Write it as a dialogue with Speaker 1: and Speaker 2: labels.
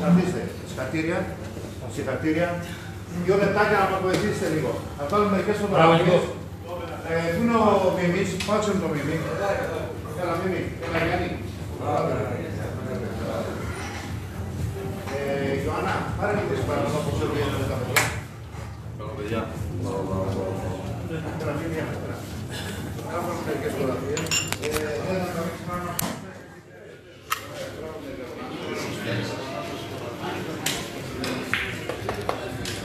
Speaker 1: βοηθήσετε λίγο. Καθίστε. Συγχαρητήρια. Συγχαρητήρια. Δύο λεπτάκια να μας βοηθήσετε λίγο. Θα βάλουμε μερικές φωτογραφίες. Ε, πού είναι ο Μιμής, πάψε με το Μιμή.